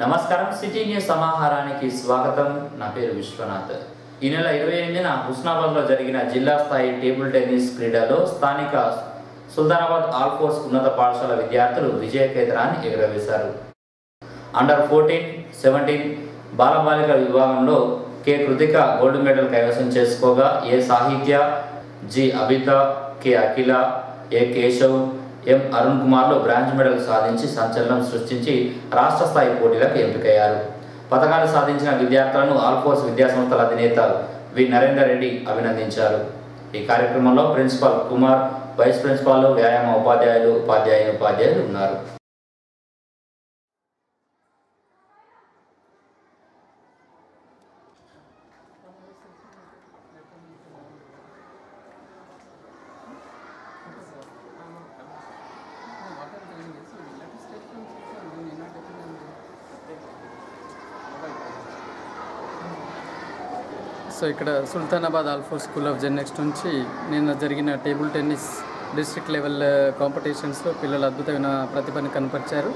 నమస్కారం city news సమాహారానికి స్వాగతం. నా పేరు విశ్వనాథ్. ఈ నెల ఇరవై ఎనిమిదిన హుస్నాబాద్లో జరిగిన జిల్లా స్థాయి టేబుల్ టెన్నిస్ క్రీడలో స్థానిక సుల్తానాబాద్ ఆల్ఫోర్స్ ఉన్నత పాఠశాల విద్యార్థులు విజయ కేంద్రాన్ని ఎగురవేశారు. అండర్ ఫోర్టీన్ సెవెంటీన్ బాలబాలికల విభాగంలో కె కృతిక గోల్డ్ మెడల్ కైవసం చేసుకోగా A Sahithya G Abitha K Akhila A Keshav M Arun కుమార్లో bronze medal సాధించి సంచలనం సృష్టించి రాష్ట్ర స్థాయి పోటీలకు ఎంపికయ్యారు. పథకాలు సాధించిన విద్యార్థులను ఆల్ఫోర్స్ విద్యాసంస్థల అధినేత వి. నరేందర్ రెడ్డి అభినందించారు. ఈ కార్యక్రమంలో ప్రిన్సిపాల్ కుమార్ వైస్ ప్రిన్సిపాల్ వ్యాయామ ఉపాధ్యాయులు ఉపాధ్యాయులు ఉపాధ్యాయులు ఉన్నారు. సో ఇక్కడ సుల్తానాబాద్ ఆల్ఫోర్ స్కూల్ ఆఫ్ జెన్నెక్స్ నుంచి నిన్న జరిగిన table tennis district level uh, కాంపిటీషన్స్లో పిల్లలు అద్భుతమైన ప్రతిభను కనపరిచారు.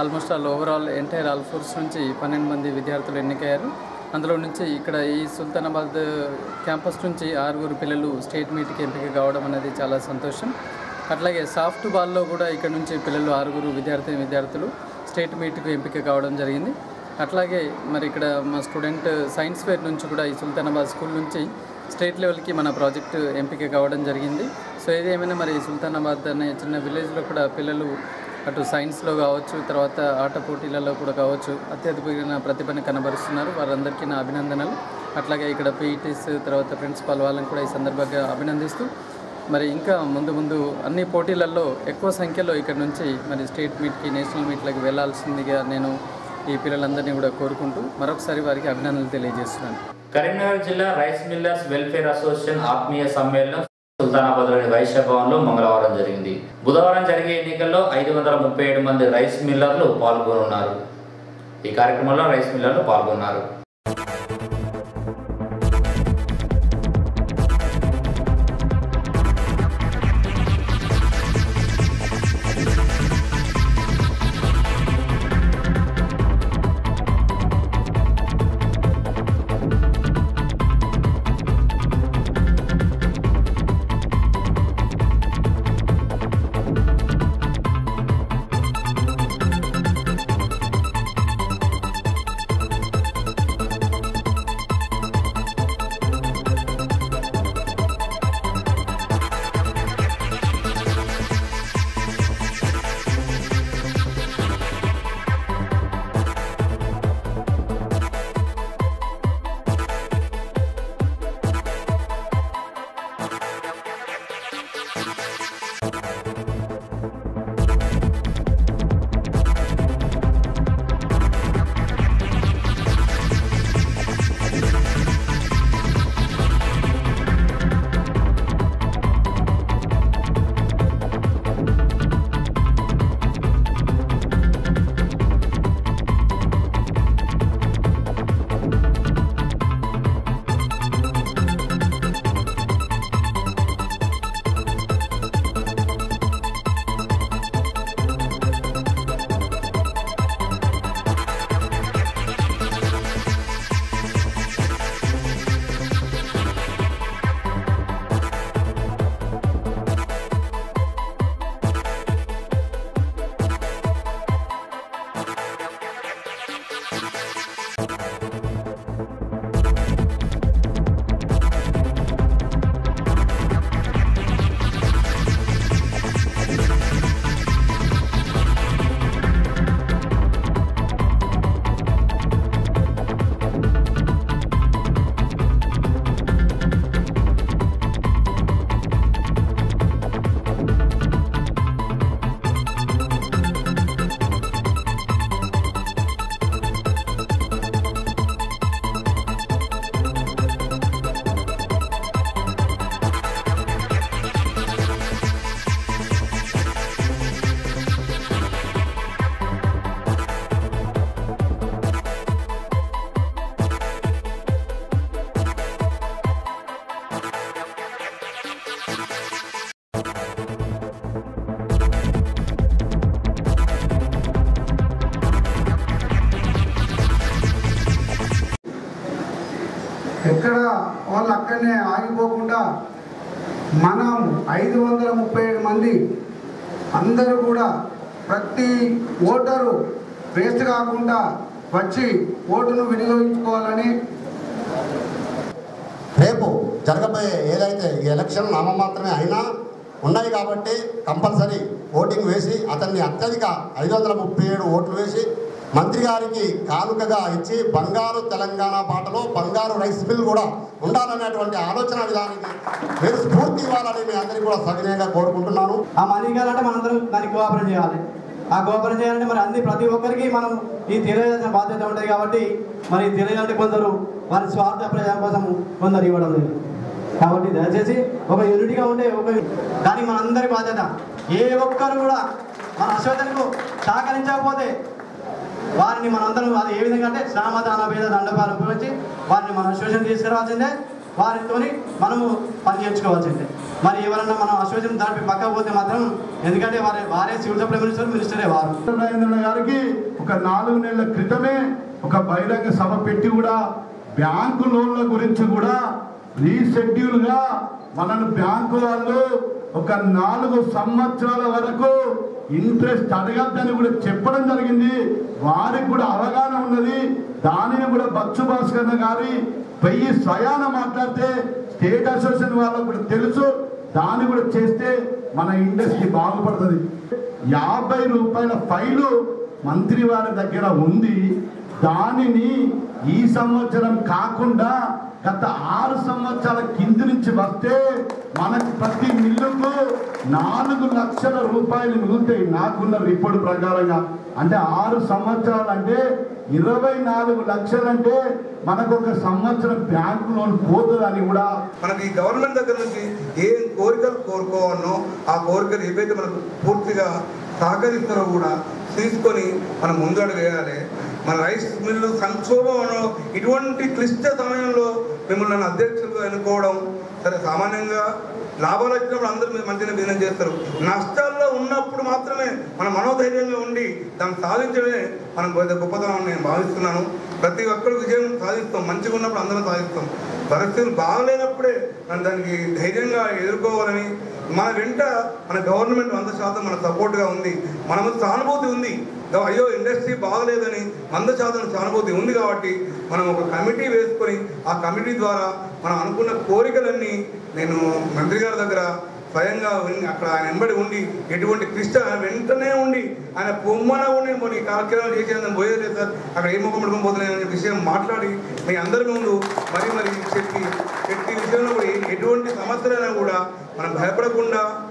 Almost all overall entire Alphores నుంచి పన్నెండు మంది విద్యార్థులు ఎన్నికయ్యారు. అందులో నుంచి ఇక్కడ ఈ సుల్తానాబాద్ క్యాంపస్ నుంచి ఆరుగురు పిల్లలు స్టేట్ మీట్కి ఎంపిక కావడం అనేది చాలా సంతోషం. అట్లాగే సాఫ్ట్ బాల్లో కూడా ఇక్కడ నుంచి పిల్లలు ఆరుగురు విద్యార్థి విద్యార్థులు స్టేట్ మీట్కు ఎంపిక కావడం జరిగింది. అట్లాగే మరి ఇక్కడ మా స్టూడెంట్ సైన్స్ ఫేర్ నుంచి కూడా ఈ సుల్తానాబాద్ స్కూల్ నుంచి స్టేట్ లెవెల్కి మన ప్రాజెక్ట్ ఎంపిక కావడం జరిగింది. సో ఏదేమైనా మరి సుల్తానాబాద్ అనే చిన్న విలేజ్లో కూడా పిల్లలు అటు సైన్స్లో కావచ్చు తర్వాత ఆట పోటీలలో కూడా కావచ్చు అత్యధికమైన ప్రతిభను కనబరుస్తున్నారు. వారందరికీ నా అభినందనలు. అట్లాగే ఇక్కడ పీఈటీస్ తర్వాత ప్రిన్సిపాల్ వాళ్ళని కూడా ఈ సందర్భంగా అభినందిస్తూ మరి ఇంకా ముందు ముందు అన్ని పోటీలలో ఎక్కువ సంఖ్యలో ఇక్కడ నుంచి మరి స్టేట్ మీట్కి నేషనల్ మీట్లకు వెళ్ళాల్సిందిగా నేను ఈ పిల్లలందరినీ కూడా కోరుకుంటూ మరొకసారి వారికి అభినందనలు తెలియజేస్తున్నాను. కరీంనగర్ జిల్లా రైస్ మిల్లర్స్ వెల్ఫేర్ అసోసియేషన్ ఆత్మీయ సమ్మేళనం సుల్తానాబాద్లోని వైశ్య భవన్లో మంగళవారం జరిగింది. బుధవారం జరిగే ఎన్నికల్లో ఐదు వందల ముప్పై ఏడు మంది రైస్ మిల్లర్లు పాల్గొనున్నారు. ఈ కార్యక్రమంలో రైస్ మిల్లర్లు పాల్గొన్నారు. అక్కడనే మనం ఐదు వందల ముప్పై ఏడు మంది అందరూ కూడా ప్రతి ఓటరు వేస్ట్ కాకుండా వచ్చి ఓటును వినియోగించుకోవాలని రేపు జరగబోయే ఏదైతే ఈ ఎలక్షన్ నామమాత్రమే అయినా ఉన్నాయి కాబట్టి కంపల్సరీ ఓటింగ్ వేసి అతన్ని అత్యధిక ఐదు వందల ముప్పై ఏడు ఓట్లు వేసి మంత్రి గారికి కానుకగా ఇచ్చి బంగారు తెలంగాణ పాటలో బంగారు రైస్ మిల్ కూడా ఉండాలనేటువంటి ఆలోచన విధానానికి మీరు స్ఫూర్తి ఇవ్వాలని మీ అందరికీ కూడా సవినయంగా కోరుకుంటున్నాను. ఆ మనీ కావాలంటే మనందరం దానికి కోఆపరేట్ చేయాలి. ఆ కోఆపరేట్ చేయాలంటే మరి అన్ని ప్రతి ఒక్కరికి మనం ఈ తెలియజేసిన బాధ్యత ఉంటుంది కాబట్టి మరి తెలియాలంటే కొందరు వారి స్వార్థ ప్రజల కోసం కొందరు ఇవ్వడం లేదు. కాబట్టి దయచేసి ఒక యూనిట్గా ఉండే ఒక కానీ మనందరి బాధ్యత. ఏ ఒక్కరు కూడా మన అశ్వతకు సహకరించకపోతే వారిని మనందరం అది ఏ విధంగా అంటే శ్రామదాన భేద దండపాలు ఉపయోగించి వారిని మన శోషణ తీసుకురావాల్సిందే. వారితోని మనము పని చేయించుకోవాల్సిందే. మరి ఎవరన్నా మనం అశోచన దాటి పక్క పోతే మాత్రం ఎందుకంటే వారి వారే సివిల్ సప్లై మినిస్టర్ మినిస్టరే వారు. రాజేంద్ర గారికి ఒక నాలుగు నెలల క్రితమే ఒక బహిరంగ సభ పెట్టి కూడా బ్యాంకు లోన్ల గురించి కూడా రీషెడ్యూల్గా మనను బ్యాంకు వాళ్ళు ఒక నాలుగు సంవత్సరాల వరకు ఇంట్రెస్ట్ అడగద్దని కూడా చెప్పడం జరిగింది. వారికి కూడా అవగాహన ఉన్నది. దానిని కూడా బచ్చు భాస్కర్ గారి వెయ్యి స్వయాన మాట్లాడితే స్టేట్ అసోసియేషన్ వాళ్ళకు కూడా తెలుసు. దాన్ని కూడా చేస్తే మన ఇండస్ట్రీ బాగుపడుతుంది. యాభై రూపాయల ఫైలు మంత్రి వారి దగ్గర ఉంది. దానిని ఈ సంవత్సరం కాకుండా గత ఆరు సంవత్సరాల కింది నుంచి వస్తే మనకు ప్రతి మిల్లుకు నాలుగు లక్షల రూపాయలు మిగులుతాయి. నాకున్న రిపోర్ట్ ప్రకారంగా. అంటే ఆరు సంవత్సరాలు అంటే ఇరవై నాలుగు లక్షలంటే మనకు ఒక సంవత్సరం బ్యాంకు లోన్ పోతుందని కూడా మనకి ఈ గవర్నమెంట్ దగ్గర నుంచి ఏం కోరికలు కోరుకోవాలనో ఆ కోరికలు ఏవైతే మనకు పూర్తిగా సహకరిస్తారో కూడా తీసుకొని మనం ముందు వేయాలి మన రైస్ మిల్లు సంక్షోభంలో ఇటువంటి క్లిష్ట సమయంలో మిమ్మల్ని అధ్యక్షులుగా ఎన్నుకోవడం సరే సామాన్యంగా లాభాలు వచ్చినప్పుడు అందరూ మీరు మంచిగా బిజినెస్ చేస్తారు. నష్టాల్లో ఉన్నప్పుడు మాత్రమే మన మనోధైర్యంగా ఉండి దాన్ని సాధించడమే మనం పెద్ద గొప్పతనం నేను భావిస్తున్నాను. ప్రతి ఒక్కరు విజయం సాధిస్తాం. మంచిగా ఉన్నప్పుడు అందరం సాధిస్తాం. పరిస్థితులు బాగలేనప్పుడే మనం దానికి ధైర్యంగా ఎదుర్కోవాలని మన వెంట మన గవర్నమెంట్ వంద శాతం మన సపోర్ట్గా ఉంది. మన ముందు సానుభూతి ఉంది. అయ్యో ఇండస్ట్రీ బాగలేదని వంద శాతం సానుభూతి ఉంది కాబట్టి మనం ఒక కమిటీ వేసుకొని ఆ కమిటీ ద్వారా మనం అనుకున్న కోరికలన్నీ నేను మంత్రి గారి దగ్గర స్వయంగా అక్కడ ఆయన వెంబడి ఉండి ఎటువంటి క్లిష్ట వెంటనే ఉండి ఆయన పొమ్మన ఉండి కొన్ని కార్యక్రమాలు చేసేందుకు పోయేది లేదు సార్ అక్కడ ఏ ముఖం పడుకొని అనే విషయం మాట్లాడి మీ అందరి ముందు మరి మరి చెప్పి ప్రతి విషయంలో కూడా ఎటువంటి సమస్యలైనా కూడా మనం భయపడకుండా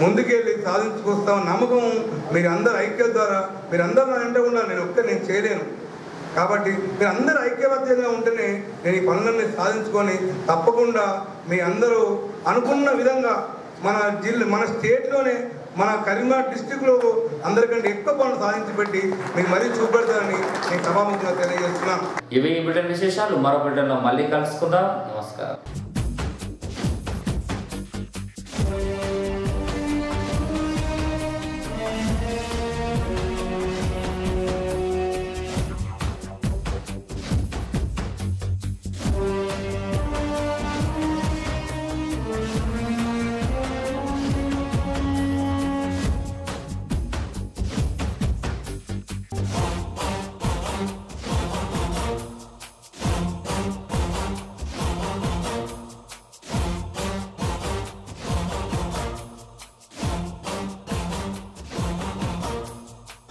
ముందుకెళ్ళి సాధించుకొస్తాం నమ్మకం మీరు అందరు ఐక్యత ద్వారా మీరు అందరూ నా ఉండాలి నేను ఒక్క నేను చేయలేను. కాబట్టి మీరు అందరు ఐక్యబద్ధంగా ఉంటేనే నేను ఈ పనులన్నీ సాధించుకొని తప్పకుండా మీ అందరూ అనుకున్న విధంగా మన జిల్లా మన స్టేట్లోనే మన కరీంనగర్ డిస్టిక్లో అందరికంటే ఎక్కువ పనులు సాధించి పెట్టి మీకు మరీ చూపెడతానని నేను సభాముఖంగా తెలియజేస్తున్నాను. ఇవి ఈ విశేషాలు. మరో మళ్ళీ కలుసుకుందాం. నమస్కారం.